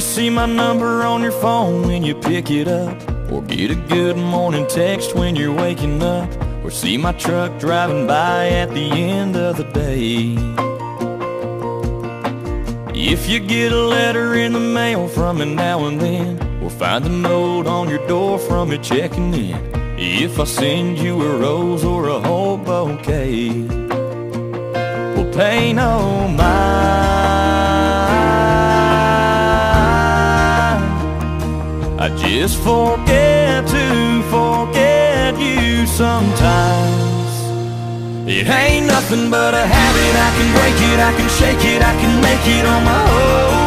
see my number on your phone when you pick it up. Or get a good morning text when you're waking up. Or see my truck driving by at the end of the day. If you get a letter in the mail from me now and then, or find a note on your door from me checking in. If I send you a rose or a whole bouquet, well, pay no mind. Just forget to forget you sometimes. It ain't nothing but a habit. I can break it, I can shake it, I can make it on my own.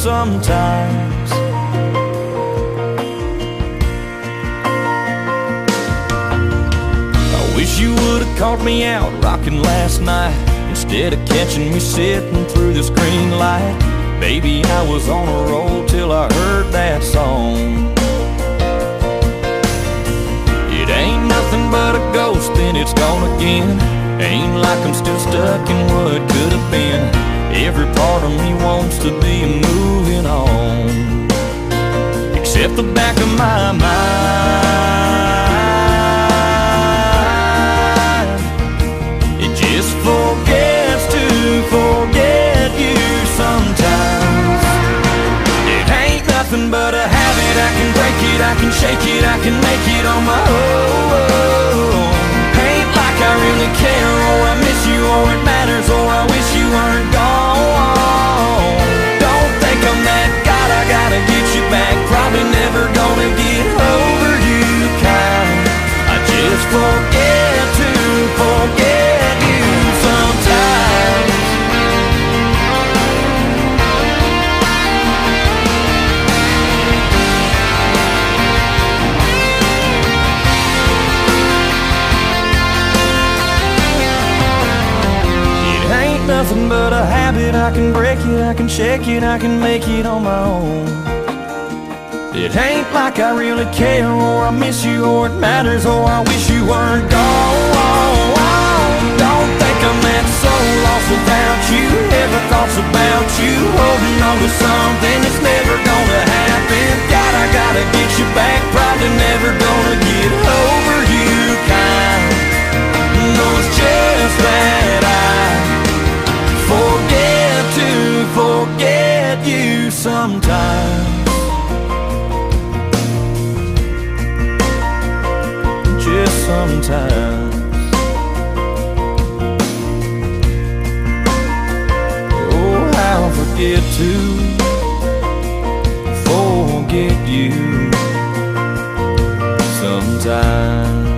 Sometimes. I wish you would've caught me out rocking last night Instead of catching me sitting through this green light. Baby, I was on a roll till I heard that song. It ain't nothing but a ghost and it's gone again. Ain't like I'm still stuck in what could have been. Every part of me wants to be moving on but a habit. I can break it, I can shake it, I can make it on my own I can break it, I can shake it, I can make it on my own. It ain't like I really care, or I miss you, or it matters, or I wish you weren't gone. sometimes Just sometimes Oh, I'll forget to Forget you Sometimes.